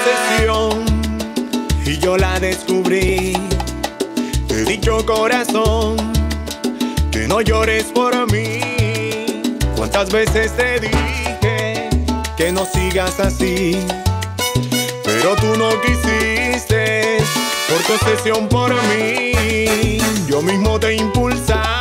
obsesión y yo la descubrí. Te he dicho corazón que no llores por mí. ¿Cuántas veces te dije que no sigas así? Pero tú no quisiste por tu obsesión por mí. Yo mismo te impulsaba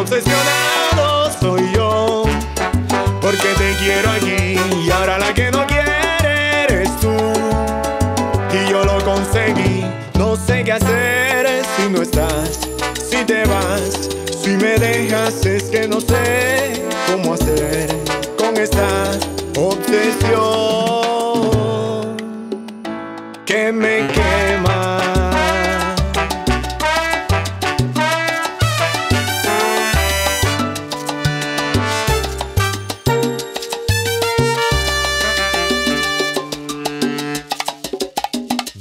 obsesionado soy yo. Porque te quiero aquí y ahora la que no quiere eres tú. Y yo lo conseguí, no sé qué hacer si no estás, si te vas, si me dejas, es que no sé cómo hacer con esta obsesión que me quema.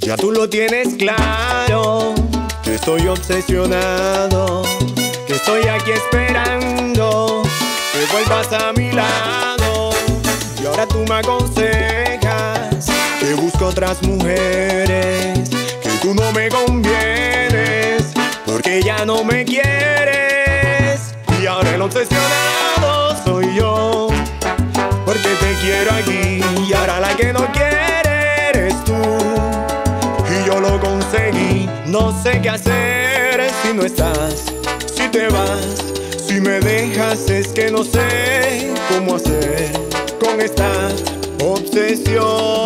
Ya tú lo tienes claro, que estoy obsesionado, que estoy aquí esperando que vuelvas a mi lado. Y ahora tú me aconsejas que busco otras mujeres, que tú no me convienes, porque ya no me quieres. Y ahora el obsesionado soy yo, porque te quiero aquí y ahora la que no quiere eres tú yo lo conseguí. No sé qué hacer si no estás, si te vas, si me dejas, es que no sé cómo hacer con esta obsesión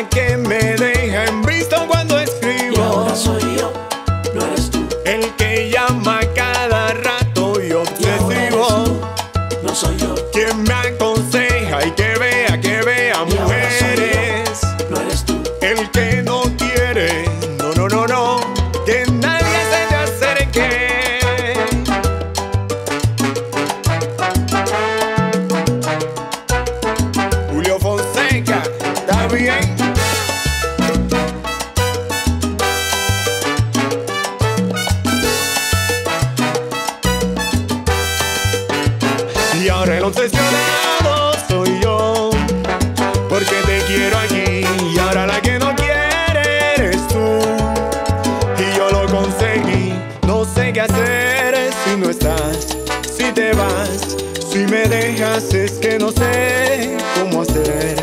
La que me deja en visto cuando Y escribo. ahora soy yo, no eres tú. El que llama cada rato y Y obsesivo. no soy yo. Y ahora el obsesionado soy yo, porque te quiero aquí y ahora la que no quiere eres tú. Y yo lo conseguí, no sé qué hacer si no estás, si te vas, si me dejas, es que no sé cómo hacer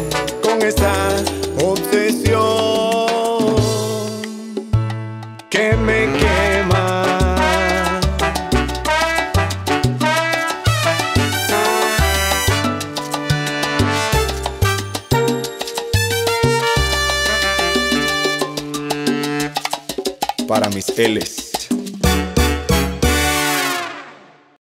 con esta obsesión Para mis L's.